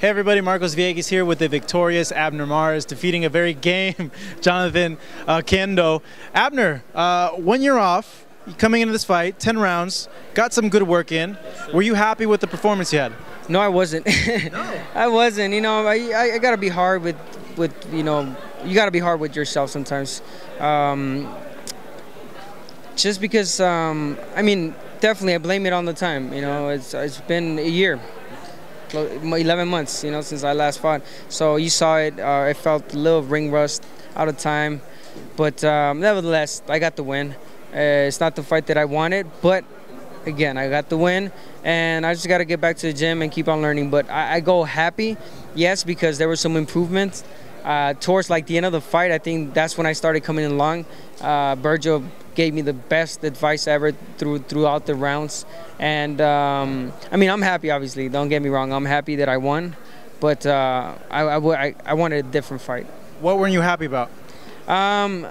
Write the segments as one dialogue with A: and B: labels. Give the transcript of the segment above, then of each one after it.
A: Hey everybody, Marcos Villegas here with the victorious Abner Mares, defeating a very game Jonathan uh, Kendo. Abner, uh, when you're off, coming into this fight, 10 rounds, got some good work in. Were you happy with the performance you had?
B: No, I wasn't. no. I wasn't. You know, I, I, I got to be hard with, with, you know, you got to be hard with yourself sometimes. Um, just because, um, I mean, definitely I blame it on the time. You know, it's, it's been a year. 11 months, you know, since I last fought. So you saw it. Uh, it felt a little ring rust, out of time, but um, nevertheless, I got the win. Uh, it's not the fight that I wanted, but again, I got the win, and I just got to get back to the gym and keep on learning. But I, I go happy, yes, because there were some improvements. Uh, towards like the end of the fight, I think that's when I started coming along. Uh, Virgil gave me the best advice ever through throughout the rounds, and um, I mean I'm happy. Obviously, don't get me wrong. I'm happy that I won, but uh, I, I, I wanted a different fight.
A: What were you happy about?
B: Um,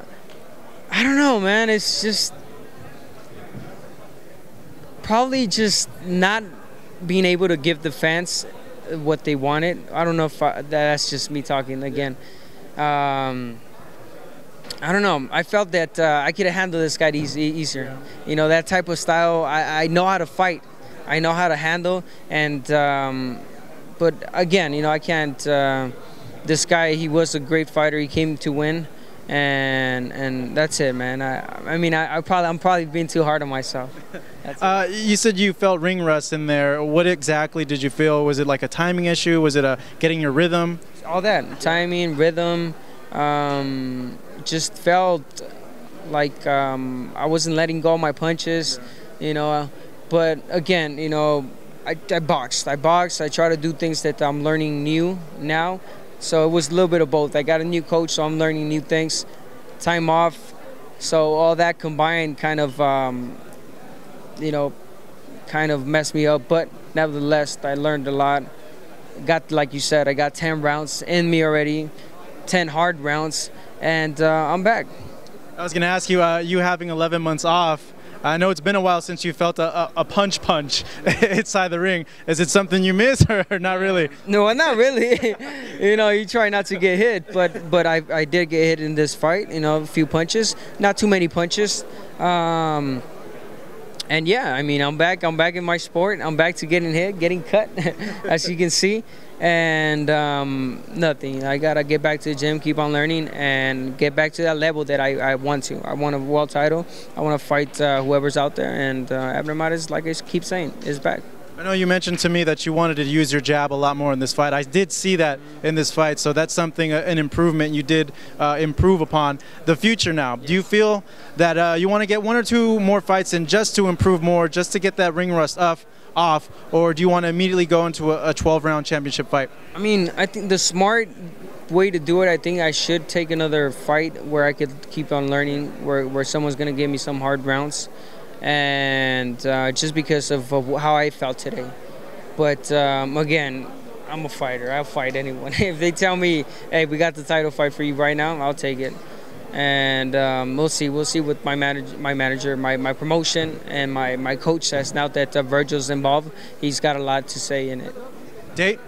B: I don't know, man. It's just probably just not being able to give the fans what they wanted. I don't know if I, that's just me talking again. Um, I don't know. I felt that uh, I could have handled this guy easy, easier. You know, that type of style, I, I, know how to fight. I know how to handle. And, um, but again, you know, I can't. Uh, this guy, he was a great fighter. He came to win. And and that's it, man. I I mean I, I probably I'm probably being too hard on myself.
A: Uh, you said you felt ring rust in there. What exactly did you feel? Was it like a timing issue? Was it a getting your rhythm?
B: All that timing, rhythm. Um, just felt like um, I wasn't letting go of my punches, you know. But again, you know, I, I boxed. I boxed. I try to do things that I'm learning new now. So it was a little bit of both. I got a new coach, so I'm learning new things. Time off. So all that combined kind of um, you know, kind of messed me up. But nevertheless, I learned a lot. Got, like you said, I got 10 rounds in me already, 10 hard rounds, and uh, I'm back.
A: I was going to ask you, uh, you having 11 months off, I know it's been a while since you felt a, a, punch punch inside the ring. Is it something you miss or, or not really?
B: No, not really. you know, you try not to get hit, but but I, I did get hit in this fight. You know, a few punches, not too many punches. Um, and yeah, I mean, I'm back. I'm back in my sport. I'm back to getting hit, getting cut, as you can see, and um, nothing. I gotta get back to the gym, keep on learning, and get back to that level that I, I want to. I want a world title. I want to fight uh, whoever's out there, and uh, Abner Mares, like I keep saying, is back.
A: I know you mentioned to me that you wanted to use your jab a lot more in this fight. I did see that in this fight, so that's something, uh, an improvement you did uh, improve upon. The future now, do you feel that uh, you want to get one or two more fights in just to improve more, just to get that ring rust off, off or do you want to immediately go into a 12 round championship fight?
B: I mean, I think the smart way to do it, I think I should take another fight where I could keep on learning, where, where someone's going to give me some hard rounds and uh, just because of, how I felt today. But um, again, I'm a fighter. I'll fight anyone. if they tell me, "Hey, we got the title fight for you right now," I'll take it. And um, we'll see. We'll see with my manager, my manager, my, my promotion, and my, my coach says now that uh, Virgil's involved, he's got a lot to say in it.
A: Date?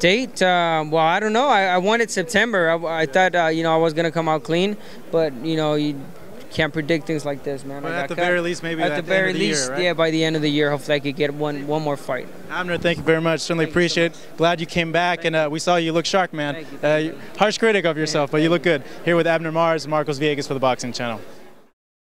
B: Date? Uh, well, I don't know. I, I wanted September. I, I thought uh, you know I was gonna come out clean, but you know you can't predict things like this, man.
A: But at the cut. very least, maybe at,
B: at
A: the,
B: the very
A: the
B: least,
A: year, right?
B: yeah, by the end of the year, hopefully I could get one one more fight.
A: Abner, thank you very much. Certainly thank appreciate so it. Glad you came back, thank and uh, we saw you look sharp, man.
B: Thank you,
A: uh, harsh critic of yourself, but you look good. Here with Abner Mares, Marcos Villegas for the Boxing Channel.